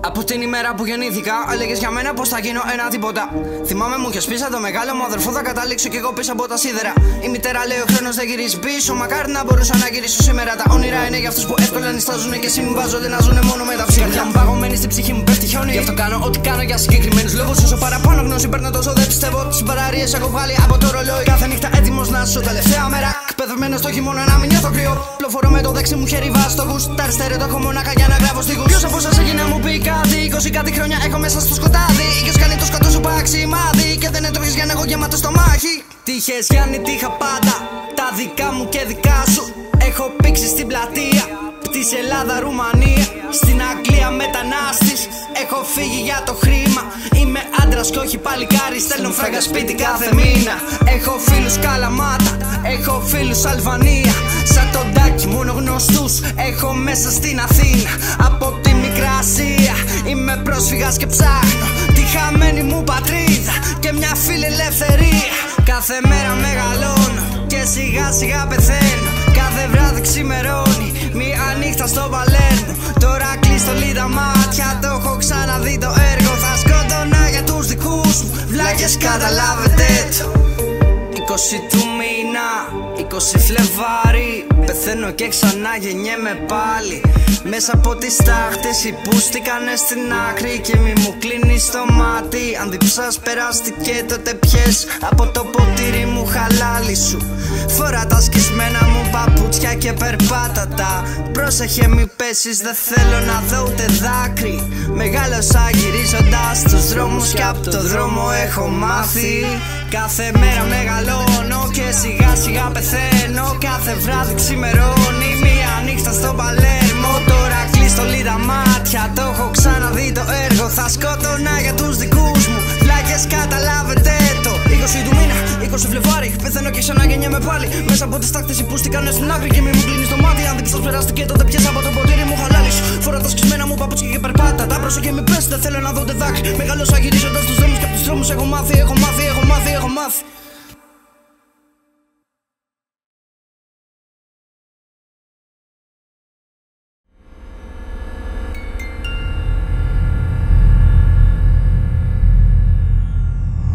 Από την ημέρα που γεννήθηκα, έλεγες για μένα πως θα γίνω ένα τίποτα. Θυμάμαι μου είχες πει σαν το μεγάλο μου αδερφό θα καταλήξω κι εγώ πίσω από τα σίδερα. Η μητέρα λέει: Ο χρόνος δεν γυρίζει πίσω. Μακάρι να μπορούσα να γυρίσω σήμερα. Τα όνειρα είναι για αυτούς που εύκολα νιστάζουν και συμβάζονται να ζουν μόνο με τα ψυχα. Καρδιά μου παγωμένη στην ψυχή μου πέφτει χιόνι. Γι' αυτό κάνω ό,τι κάνω για συγκεκριμένους λόγους. Όσο παραπάνω γνώση παίρνω τόσο δεν πιστεύω. Τι παραρίε έχω βγάλει από το ρολόι. Κάθε νύχτα έτοιμος να σου τελευταία μέρα. Εκπαιδευμένο στο χειμώνα να μην νιώθω κρύο. Πλοφορώ με το δεξί μου χέρι βάζω στο γουστ. Τα αριστερό το έχω μονάχα για να γράφω στη Ποιο από σας 20 κάτι χρόνια έχω μέσα στο σκοτάδι. Είχες κάνει το σκοτό σου μάδι Και δεν έτρωγες για να εγώ γεμάτο στο μάχη Τι είχες Γιάννη τι είχα πάντα. Τα δικά μου και δικά σου. Έχω πήξει στην πλατεία Πτήση Ελλάδα Ρουμανία. Στην Αγγλία μετανάστης. Έχω φύγει για το χρήμα. Είμαι άντρας και όχι παλικάρι. Στέλνω φράγκα σπίτι κάθε μήνα. Έχω φίλους Καλαμάτα. Έχω φίλους Αλβανία. Σαν τον τάκι μόνο γνωστούς. Έχω μέσα στην Αθήνα. Από τη Μικρά Ασία Είμαι πρόσφυγας και ψάχνω Τη χαμένη μου πατρίδα Και μια φίλη ελευθερία Κάθε μέρα μεγαλώνω Και σιγά σιγά πεθαίνω. Κάθε βράδυ ξημερώνει Μία νύχτα στο Παλέρμο Τώρα κλείστο λίγα μάτια Το έχω ξαναδεί το έργο. Θα σκότωνα για τους δικούς μου Βλάκες καταλάβετε το. 20 του μήνα, 20 Φλεβάρι. Πεθαίνω και ξανά γεννιέμαι πάλι. Μέσα από τις τάχτες οι πούστηκανε στην άκρη Και μη μου κλείνει το μάτι. Αν διψάς περάστηκε τότε πιες. Από το ποτήρι μου χαλάλι σου. Φορά τα σκισμένα μου παπούτσια και περπάτατα. Πρόσεχε μη πέσεις δεν θέλω να δω ούτε δάκρυ. Μεγάλωσα γυρίζοντας τους δρόμους και από το δρόμο έχω μάθει. Κάθε μέρα μεγαλώνω και σιγά σιγά πεθαίνω. Κάθε βράδυ ξημερώνει. Μία νύχτα στο Παλέρμο. Τώρα κλείστο λίγα μάτια, το έχω ξαναδεί το έργο. Θα σκότωνα για τους δικούς μου, βλάκες καταλάβετε το. 20 του μήνα, 20 Φλεβάρι, πεθαίνω και ξανά γεννιέμαι πάλι. Μέσα από τις τάκτες υπούστηκανε στην άκρη και μη μου κλείνεις το μάτι. Αν δεν πιστεύω περάστηκε τότε πιες από το ποτήρι μου χαλάλης Φορά τα σκισμένα μου παπούτσια και περπάτα. Τα πρόσεχε με πες, δεν θέλω να δω τε δάκρυ Μεγαλώσα γυρίζοντας τους δρόμους και από τους δρόμους έχω μάθει, έχω μάθει, έχω μάθει, έχω μάθει